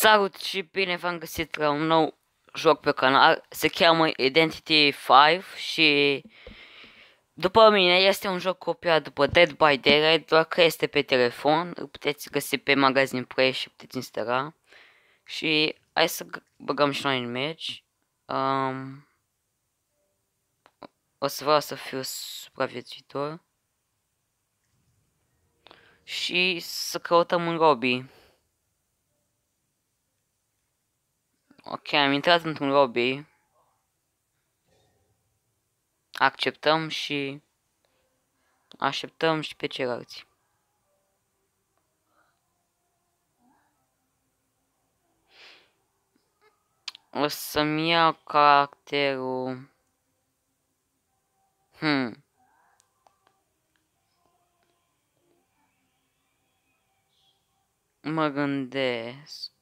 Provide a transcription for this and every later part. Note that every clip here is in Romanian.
Salut și bine v-am găsit la un nou joc pe canal. Se cheamă Identity 5 și după mine este un joc copiat după Dead by Daylight, doar că este pe telefon. Îl puteți găsi pe magazin Play și puteți instala. Și hai să băgăm și noi în meci. Um, o să vreau să fiu supraviețuitor. Și să căutăm un lobby. Ok, am intrat într-un lobby. Acceptăm și așteptăm și pe ceilalți. O să-mi iau caracterul... Hmm. Mă gândesc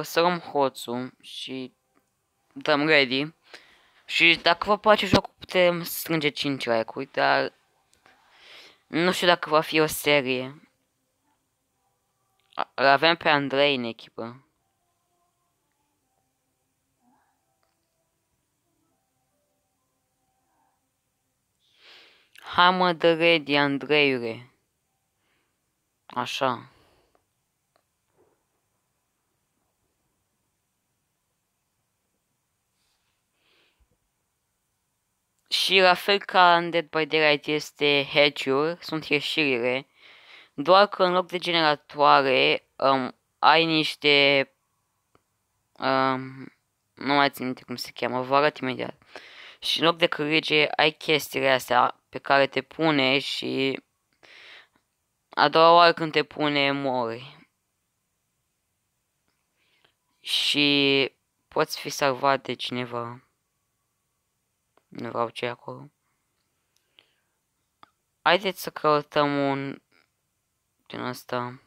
o să luăm hoțul și dăm ready. Și dacă vă place jocul putem strânge 5 like-uri, dar nu știu dacă va fi o serie. Îl avem pe Andrei în echipă. Hai mă, de ready, Andreiule. Așa. Și la fel ca în Dead by Daylight este hedge sunt ieșirile, doar că în loc de generatoare um, ai niște... Um, nu mai țin minte cum se cheamă, vă arăt imediat. Și în loc de cărige ai chestiile astea pe care te pune și a doua oară când te pune mori. Și poți fi salvat de cineva. Nu vreau ce acolo. Haideți să căutăm un din asta.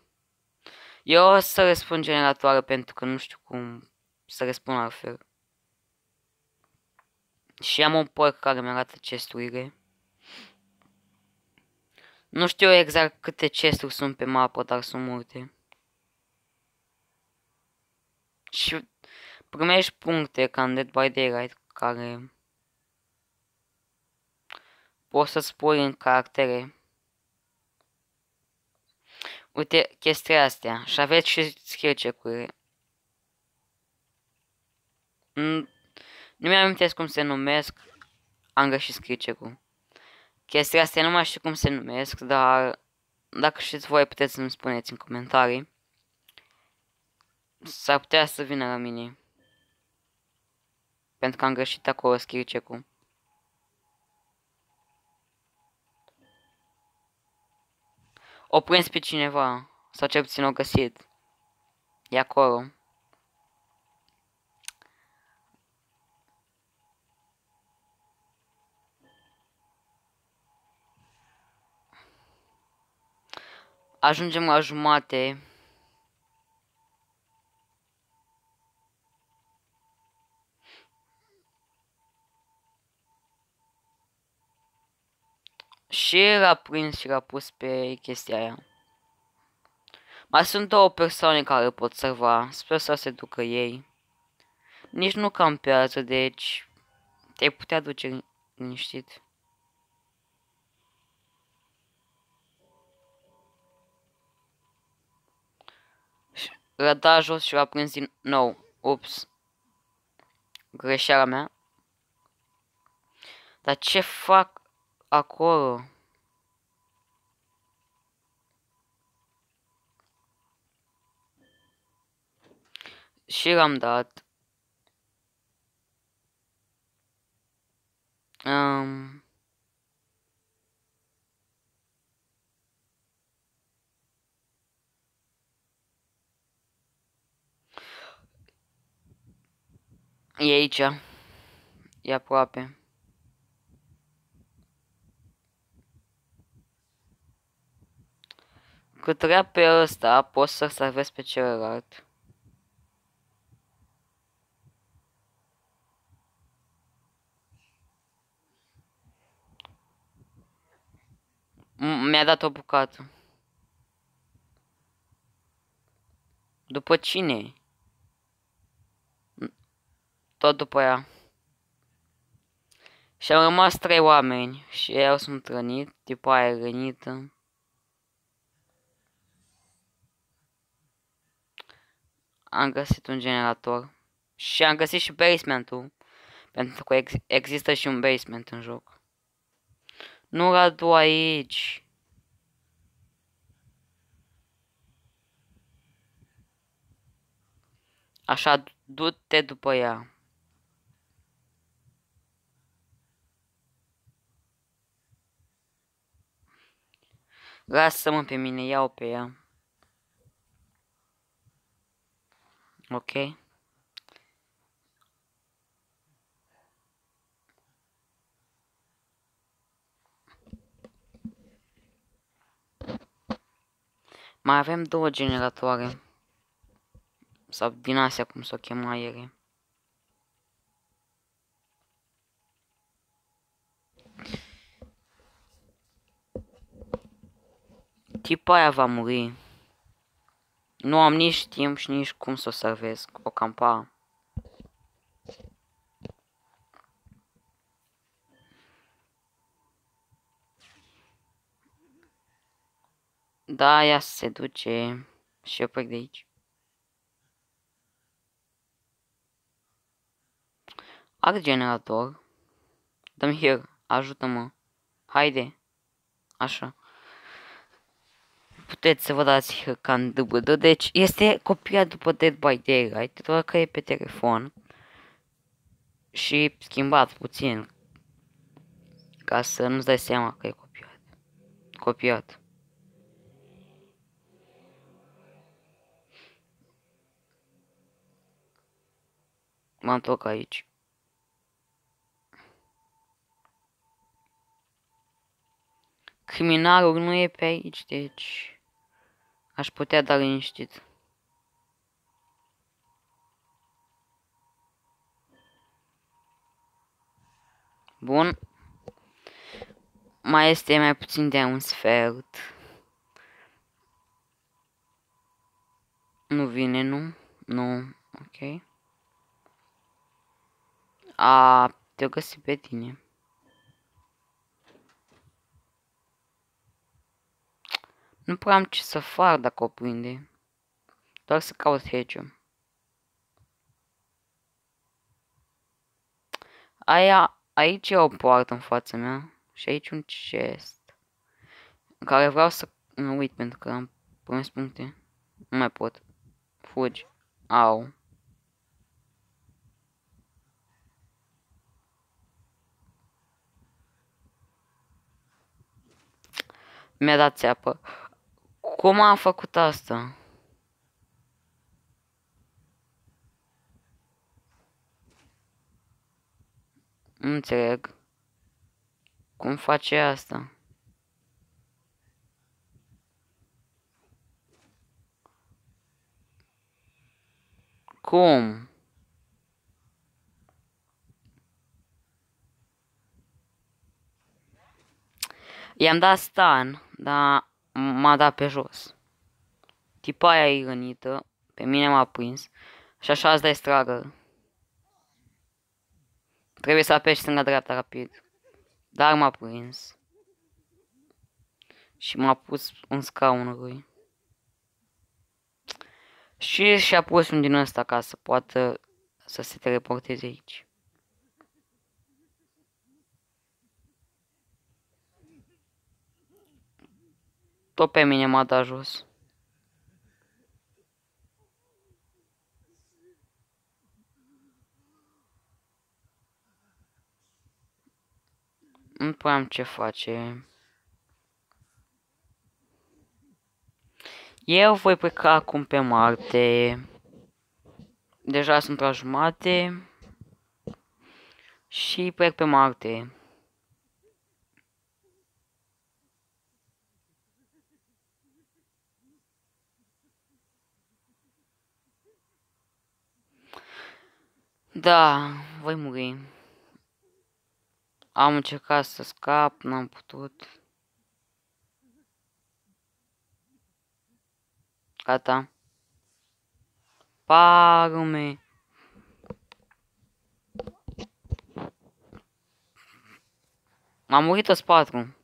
Eu o să răspund generatoare pentru că nu știu cum să răspund altfel. Și am un porc care mi arată chesturile. Nu știu exact câte chesturi sunt pe mapă, dar sunt multe. Și primești puncte ca în Dead by Daylight care poți să spui în caractere. Uite chestia astea și aveți și skill check-uri. Nu mi-am amintesc cum se numesc. Am găsit skill check-ul. Chestia astea nu mai știu cum se numesc, dar dacă știți voi puteți să-mi spuneți în comentarii. S-ar putea să vină la mine. Pentru că am greșit acolo skill check-ul. O prins pe cineva. Sau cel puțin o găsit. E acolo. Ajungem la jumate. Și l-a prins și l-a pus pe chestia aia. Mai sunt două persoane care pot salva. Sper să se ducă ei. Nici nu campează, deci te-ai putea duce liniștit. L-a dat jos și l-a prins din nou. Ups. Greșeala mea. Dar ce fac acolo. Și l-am dat. Um, e aici. E aproape. Cât rea pe ăsta, poți să salvezi pe celălalt. Mi-a dat o bucată. După cine? Tot după ea. Și au rămas trei oameni și ei au sunt rănit, tipa aia rănită. Am găsit un generator. Și am găsit și basementul. Pentru că ex există și un basement în joc. Nu Radu aici. Așa, du-te după ea. Lasă-mă pe mine, iau pe ea. Ok. Mai avem două generatoare. Sau din astea, cum s-o chema ele. Tipa aia va muri. Nu am nici timp și nici cum să o servesc. O campa. Da, ea se duce și eu plec de aici. Are generator. Dăm here, ajută-mă. Haide. Așa. Puteți să vă dați ca în DVD. Deci este copiat după Dead by Daylight, doar că e pe telefon. Și schimbat puțin. Ca să nu-ți dai seama că e copiat. Copiat. Mă întorc aici. Criminalul nu e pe aici, deci aș putea da liniștit. Bun. Mai este mai puțin de un sfert. Nu vine, nu? Nu. Ok. A, te-o găsi pe tine. Nu prea am ce să fac dacă o prinde. Doar să caut hedge Aia, aici e o poartă în fața mea. Și aici un chest. În care vreau să mă uit pentru că am promis puncte. Nu mai pot. Fugi. Au. Mi-a dat țeapă. Cum am făcut asta? Nu înțeleg. Cum face asta? Cum? I-am dat stan, dar m-a dat pe jos. Tipa aia e rănită, pe mine m-a prins și așa îți dai stragă. Trebuie să apeși stânga-dreapta rapid. Dar m-a prins. Și m-a pus în scaunul lui. Și și-a pus un din ăsta ca să poată să se teleporteze aici. Tot pe mine m-a dat jos. Nu prea am ce face. Eu voi pleca acum pe Marte. Deja sunt la jumate. Și plec pe Marte. Da, voi muri. Am încercat să scap, n-am putut. Gata. Pa, lume! M-am murit o patru.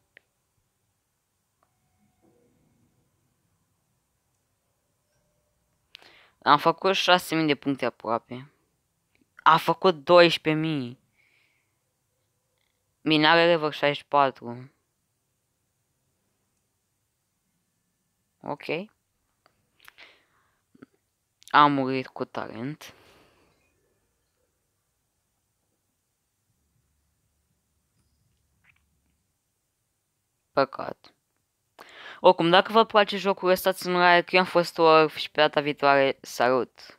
Am făcut 6.000 de puncte aproape. A făcut 12.000. Minare level 64. Ok. Am murit cu talent. Păcat. Oricum, dacă vă place jocul, lăsați un like, eu am fost Orf și pe data viitoare, salut!